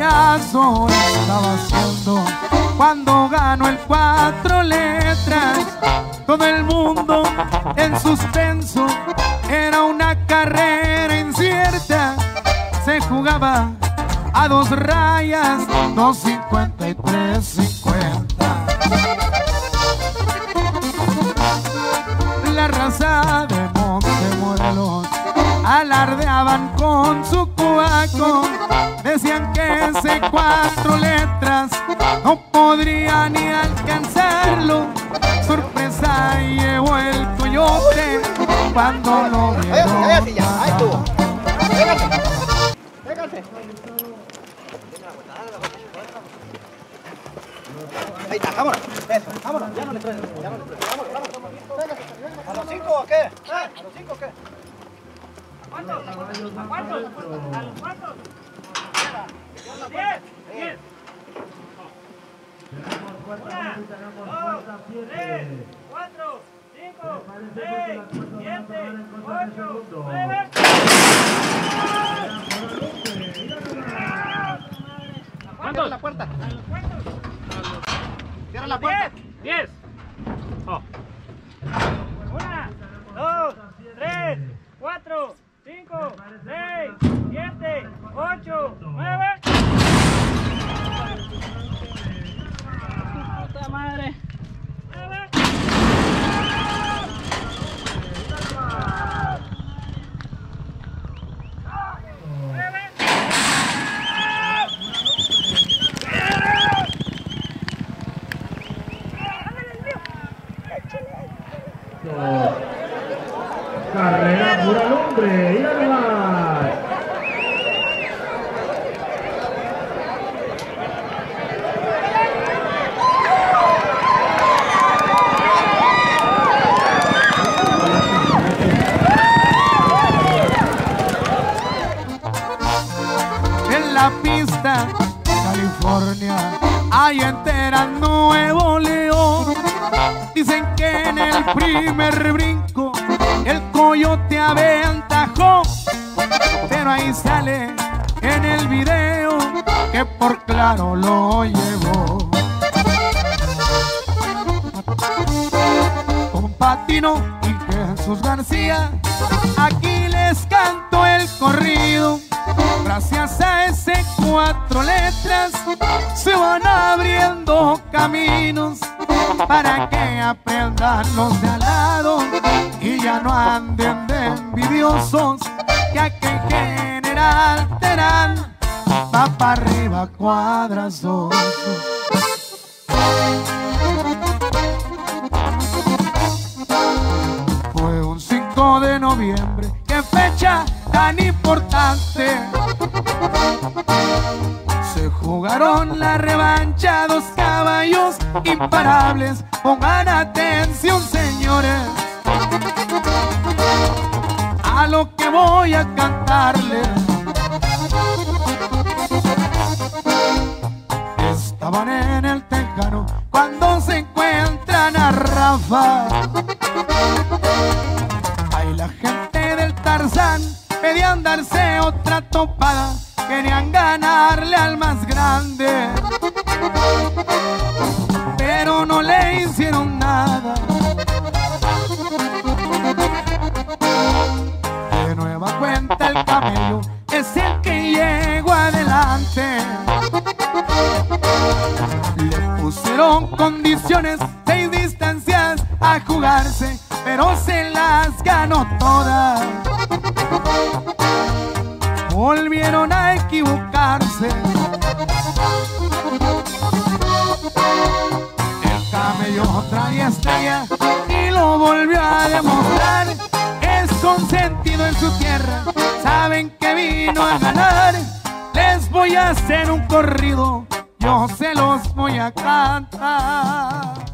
estaba haciendo cuando ganó el cuatro letras. Todo el mundo en suspenso, era una carrera incierta. Se jugaba a dos rayas, 250 y 350. La raza de Montemorelos alardeaban con su cuaco. Decían que ese cuatro letras no podría ni alcanzarlo. Sorpresa llevó el coyote cuando lo ya, ahí estuvo. Véngase. Ahí está, vámonos. Eso, vámonos. Ya no le truenes, ya no le truenes. Vámonos, vámonos. ¿A los cinco o qué? ¿Eh? ¿A los cinco o qué? ¿Cuántos? ¿A cuántos? ¿A los cuántos? La puerta. Cierra la puerta. Carrera pura lumbre, y nomás. en la pista California hay entera Nuevo León. Dicen que en el primer brinco el coyote aventajó. Pero ahí sale en el video que por claro lo llevó. Con Patino y Jesús García aquí les caminos para que aprendan los de al lado y ya no anden de envidiosos, ya que en general Terán va para arriba cuadrazo. Fue un 5 de noviembre, qué fecha tan importante. Se jugaron la revancha dos caballos imparables. Pongan atención, señores, a lo que voy a cantarles. Estaban en el tejano cuando se encuentran a Rafa. Ahí la gente del Tarzán pedían darse otra topada, querían ganarle al más grande, pero no le hicieron nada. De nueva cuenta el camello es el que llegó adelante. Le pusieron condiciones, seis distancias a jugarse, pero se las ganó todas. Volvieron a equivocarse. El camello traía estrella y lo volvió a demostrar. Es consentido en su tierra, saben que vino a ganar. Les voy a hacer un corrido, yo se los voy a cantar.